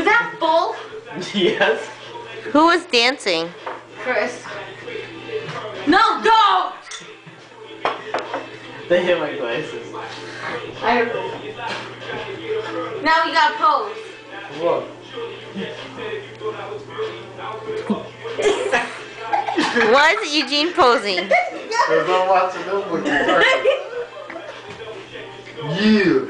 Is that bull? yes. Who was dancing? Chris. No, don't! They hit my glasses. I... Now you got pose. What? Why is Eugene posing? Because I'm watching them looking you. Yeah.